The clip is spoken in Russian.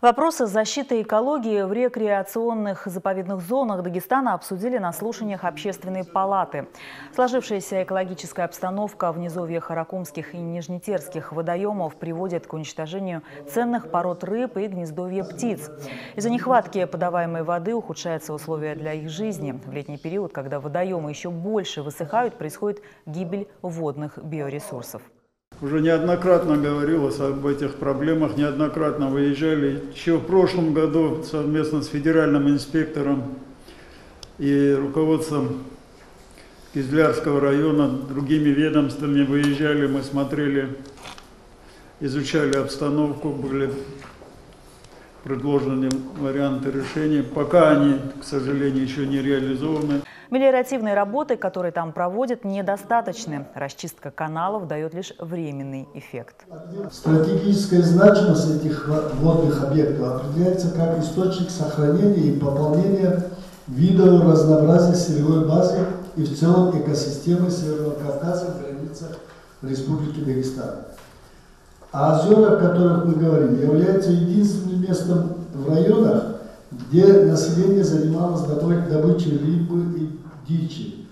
Вопросы защиты экологии в рекреационных заповедных зонах Дагестана обсудили на слушаниях Общественной палаты. Сложившаяся экологическая обстановка в низовьях Харакумских и Нижнетерских водоемов приводит к уничтожению ценных пород рыб и гнездовья птиц. Из-за нехватки подаваемой воды ухудшаются условия для их жизни. В летний период, когда водоемы еще больше высыхают, происходит гибель водных биоресурсов. Уже неоднократно говорилось об этих проблемах, неоднократно выезжали. Еще в прошлом году совместно с федеральным инспектором и руководством Кизлярского района, другими ведомствами выезжали, мы смотрели, изучали обстановку, были предложены варианты решения. Пока они, к сожалению, еще не реализованы. Мелиоративные работы, которые там проводят, недостаточны. Расчистка каналов дает лишь временный эффект. Стратегическая значимость этих водных объектов определяется как источник сохранения и пополнения видового разнообразия сырьевой базы и в целом экосистемы Северного Кавказа в границах Республики Дагестан. А озера, о которых мы говорим, являются единственным местом в районах, где население занималось добычей рыбы и дичи.